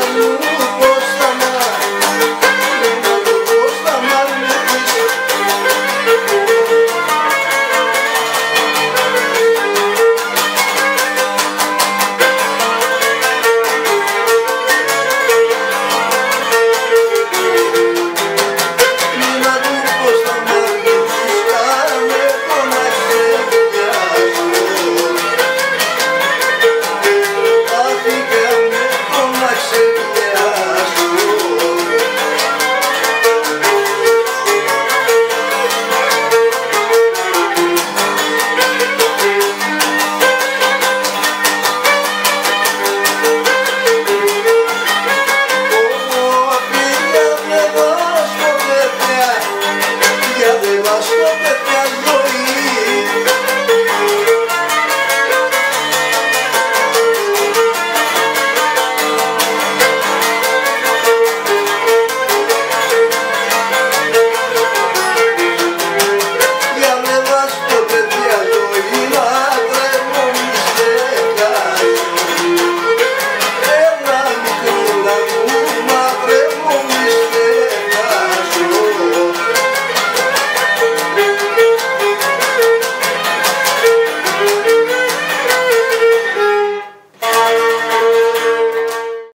love you.